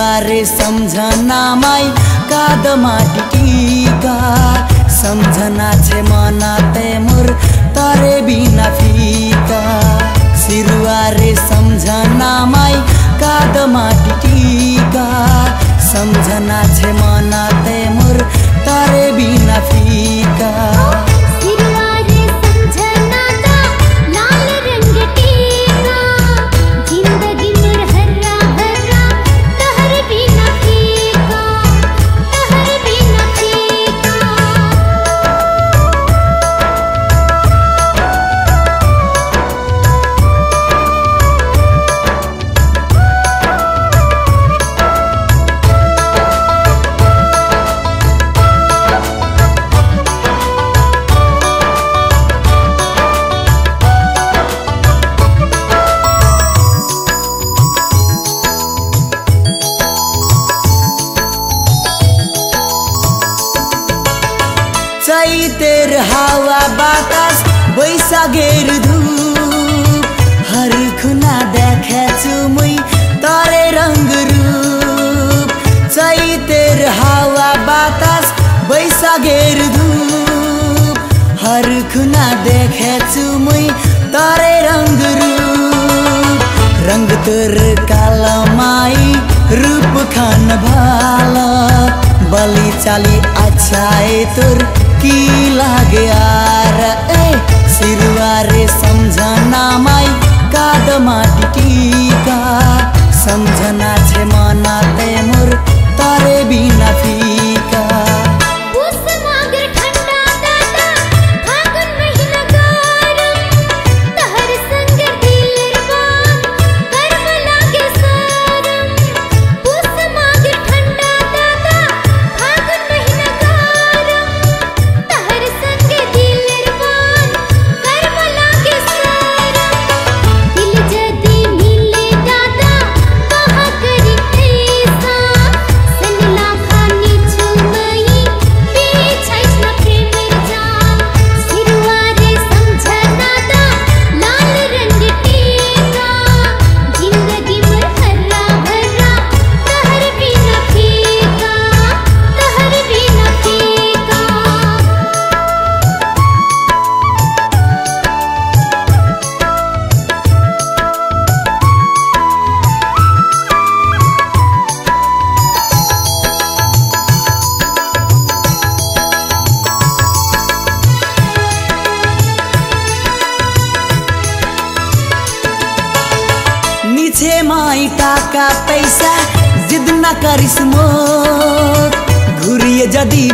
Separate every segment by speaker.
Speaker 1: सिरुवारे सम्झनामाई कादमा टिका सम्झना छे मना तेमुर तरे बिना फिका। सिरुवारे सम्झनामाई कादमा टिका सम्झना छे मना तेमुर तरे बिना फिका। बातास बैसागेर धूप हर खुना देखेछु मै तरे रङ्ग रूप। चैतेर बातास बैसागेर धूप हर खुना देखेछु मै तरे रङ्ग रूप। रङ्ग तोर कालमाई रूप खान भाला। बलि चाली अच्छाए तोर की लागे R A सिरुवारे Samjhana my Kadma टिका। सम्झना छे मना ते मोर तारे बिना फीका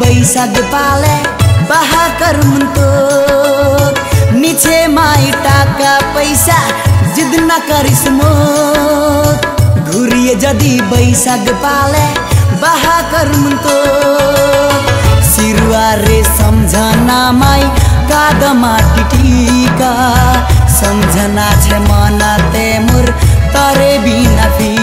Speaker 1: बैसाग पाले, बहा कर तो निछे माई टाका पैसा, जिद न करिस घुरिए जदी बैसाग पाले, बहा कर तो सिरुवारे सम्झना माई कादमा टिका सम्झना छे मना ते मुर, तरे बिना फीका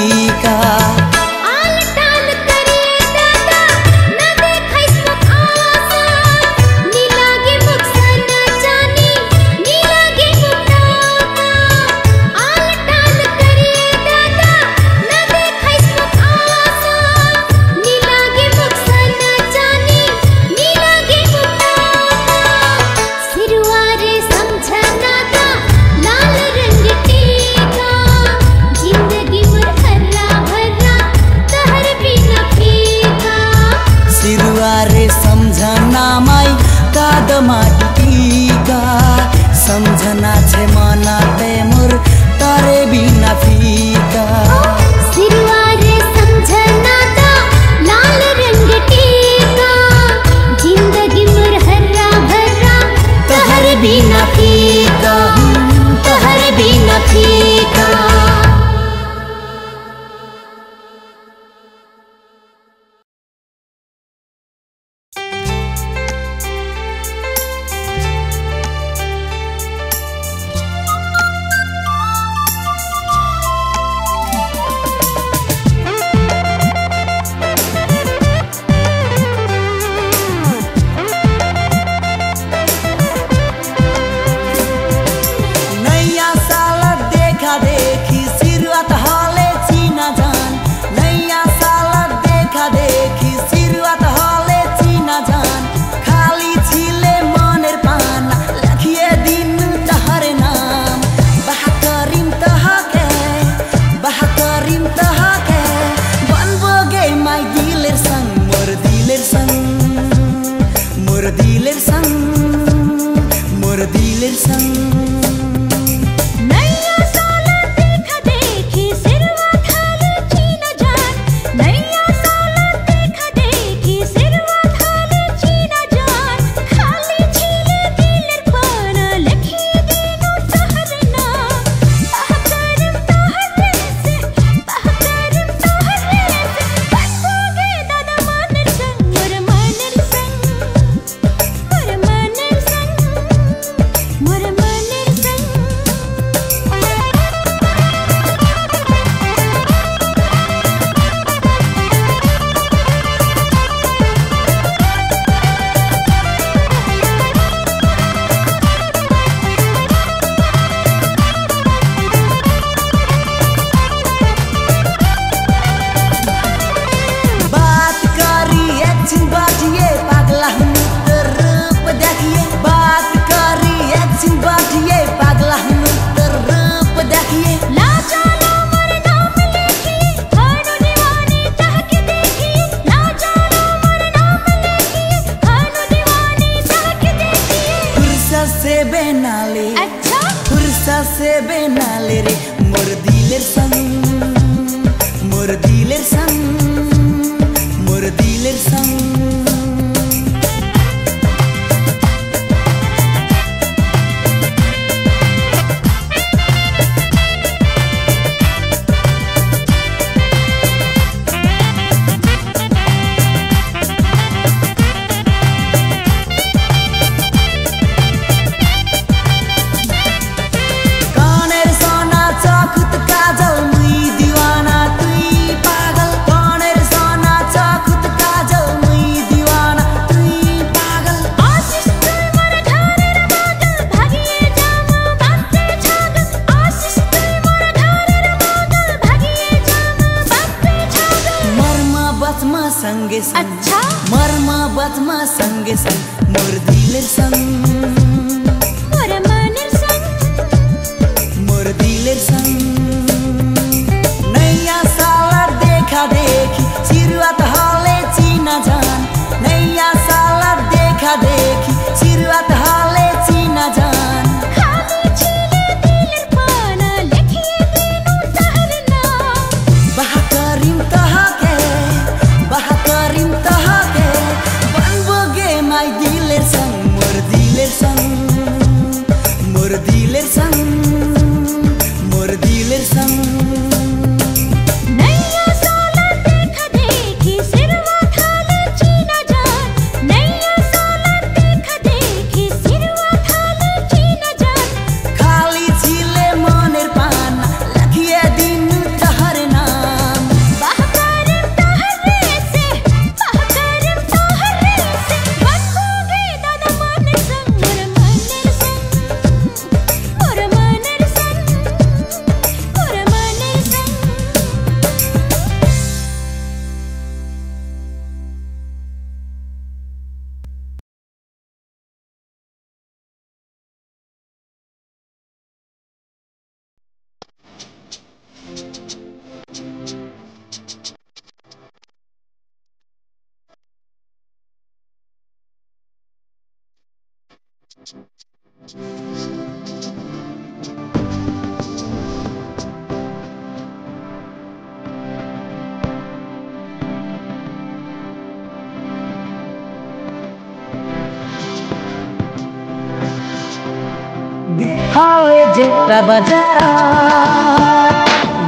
Speaker 2: holiday, rabadara.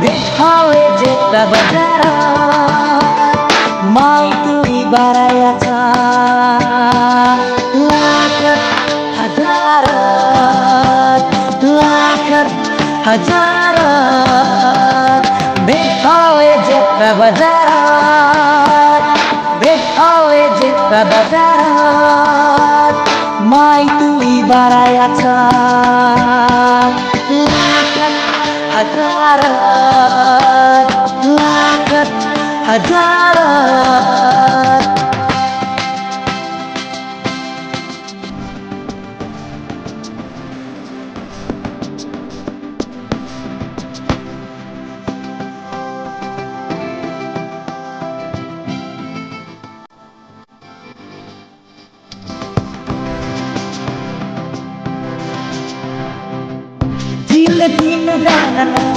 Speaker 2: Good holiday, rabadara. Mau tuli barayata. Lakar hadarat, lakar hadarat. Big holiday, rabadara. Big holiday, rabadara. My two Baraya barayatan lakat adaran
Speaker 1: lakat adaran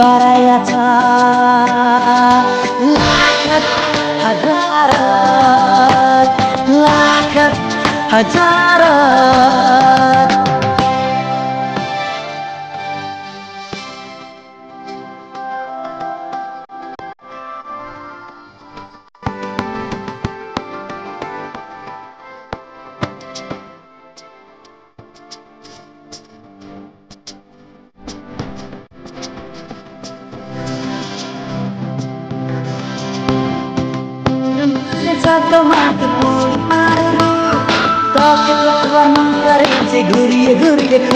Speaker 1: बराया छ लाख हजार लाख हजार.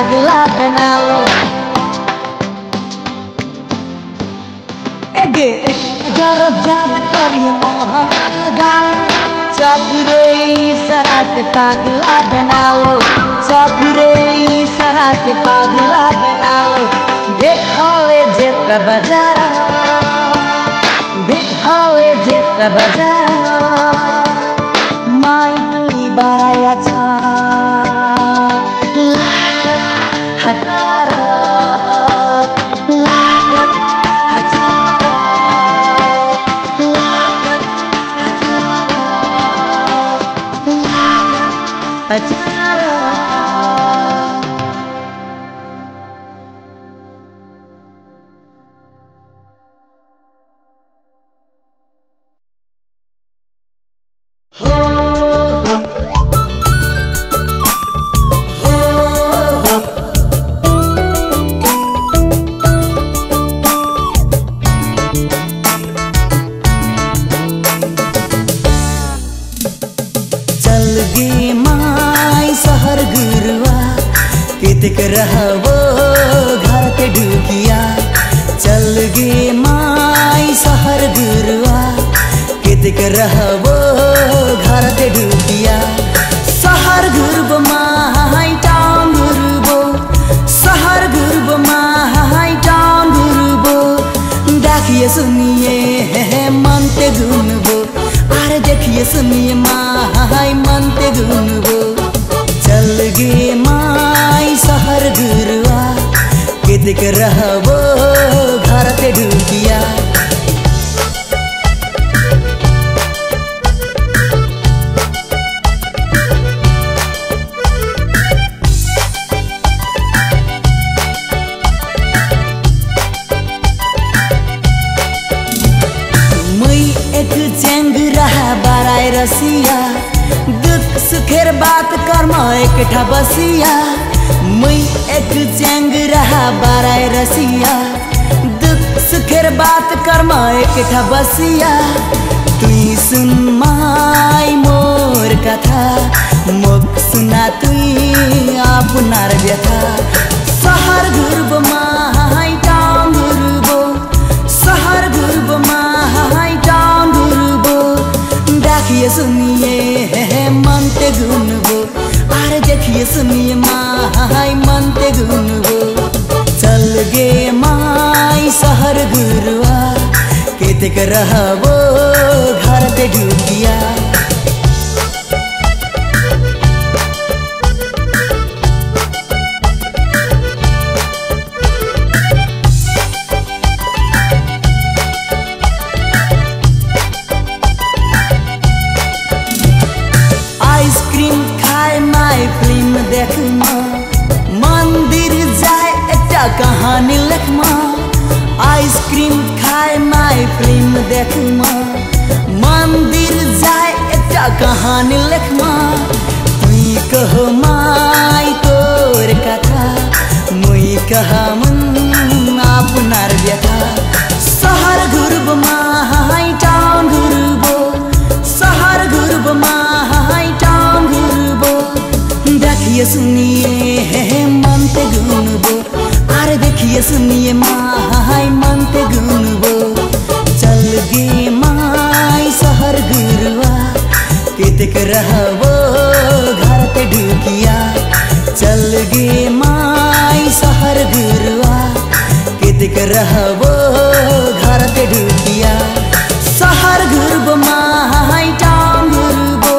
Speaker 1: पागला बनाओ एगे डर जात पर ये मोहन सब रे सरात पागला बनाओ सब रे सरात पागला बनाओ देखो ये जित बजारा देखो ये जित बजारा माई बाराया da da da सुनिए माई मनते गुनबो चल माई सहर गुरुआ कितक रहबो रसिया। दुख सुखेर बात कर्म एकठा बसिया। मै एक चेंग रहा बाराय रसिया। दुख सुखेर बात कर्म एकठा बसिया। तुई सुन माई मोर कथा। मुख सुना तुई आपनार व्यथा। सहर घुरब माई देखिए सुनिए है, है मनते गुन हो। आर देखिए सुनिए माँ हाय मनते गुन हो। चल गे माई शहर गुरुआ केते कर रहा वो घर ते डूबिया। कहानी लिखमा आइसक्रीम खाए माई फ़िल्म देखमा मंदिर जाए एकटा कहानी लिखमा तुई कह माई तोर कथा मुई कह मन अपनार व्यथा सहर घुरब माई रहबो घर ते ढुकिया सहर घुरबो माई टाम घुरबो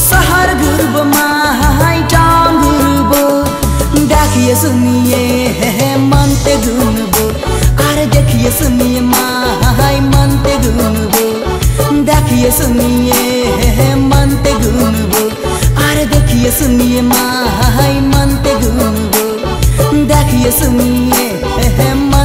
Speaker 1: सहर घुरबो माई टाम घुरबो देखिए सुनिए हे मन ते घुनबो अरे देखिए सुनिए माई मन ते घुनबो देखिए सुनिए हे मन ते घुनबो अरे देखिए सुनिए माई मन ते घुनबो देखिए सुनिए हे मन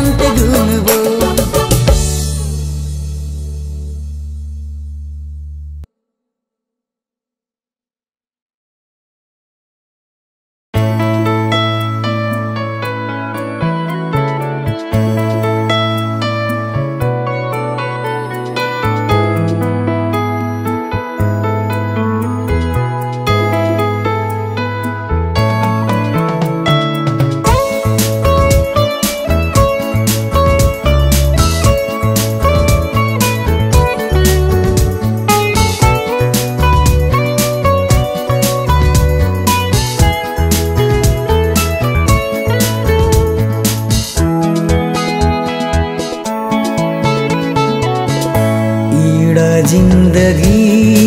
Speaker 1: जिंदगी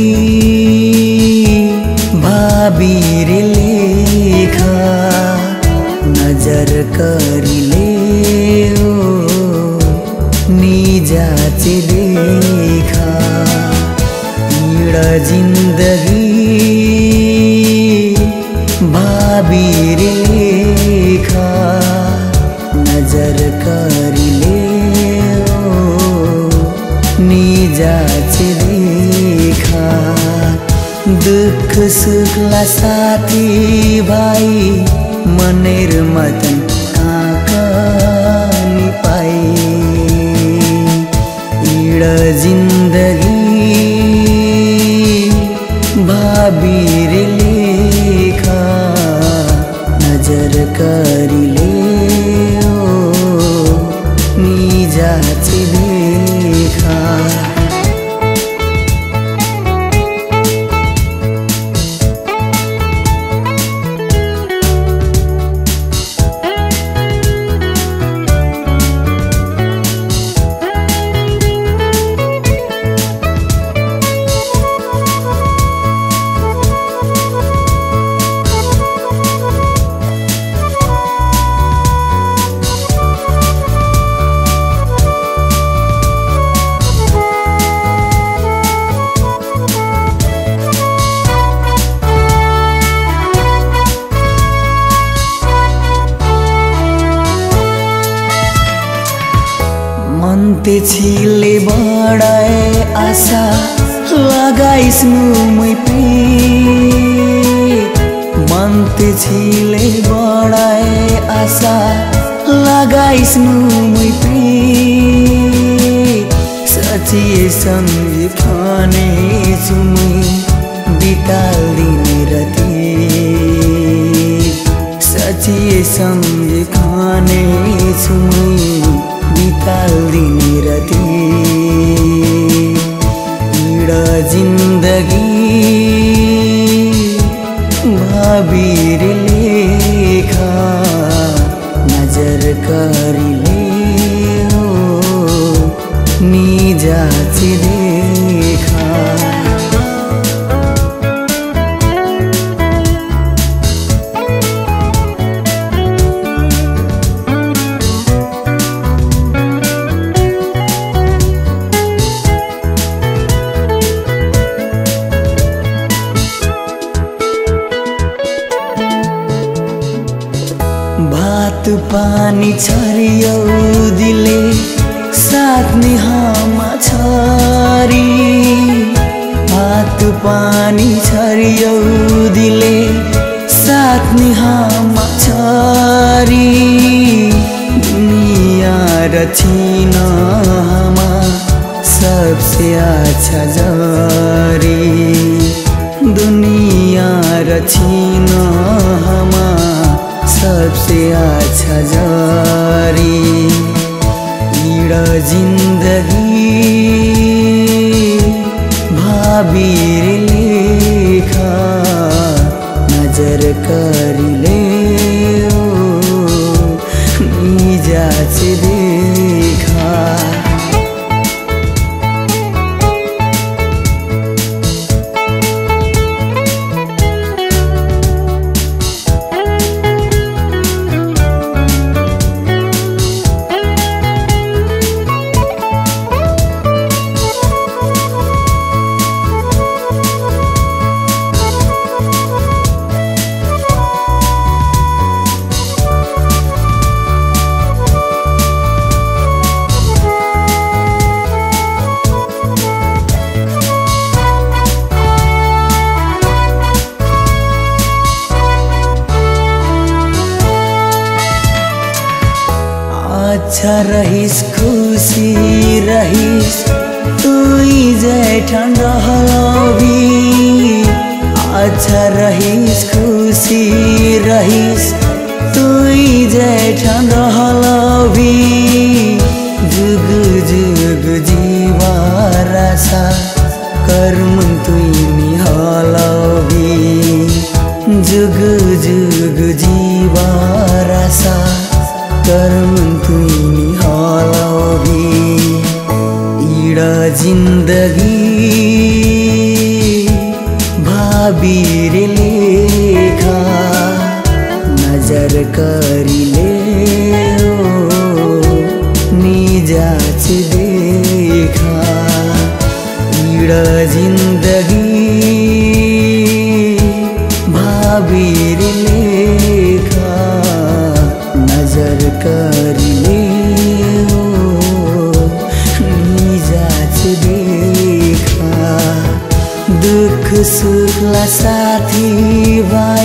Speaker 1: दुःख सुखला साथी भाइ मनेर मतन काकानी पाई इड जिन्दगी भाबीर लेखा नजर करिले ओ निजाचे देखा मन्ते छिले बढाए आशा लगाइस मुमै प्रीत मन्ते छिले बढाए आशा लगाइस मुमै प्रीत सचिए सँगै खाने सुमै बितालिने रती सचिए सँगै खाने सुमै बितालिने रती इड जिन्दगी भाबीर लेखा नजर करिले छरियो दिले साथ निहामा छरी। भात पानी छरियो दिले साथ निहामा छरी। दुनिया रचिन हमा सबसे अच्छा जरी। दुनिया रचिन हमा सबसे अच्छा जारी पीड़ा ज़िंदगी। भाबीर लेखा नज़र कर ले जा रहिस खुसी रहिस। तुई जुग जुग जीवा रासा। कर्म तुई निहलबी जुग जुग जीवा रासा। कर्म तुई निहलबी इडा जिन्दगी भाबीर लेखा नजर करिले निजाच देखा। इडा जिन्दगी भाबीर लेखा नजर करिले सुखला साथी भाइ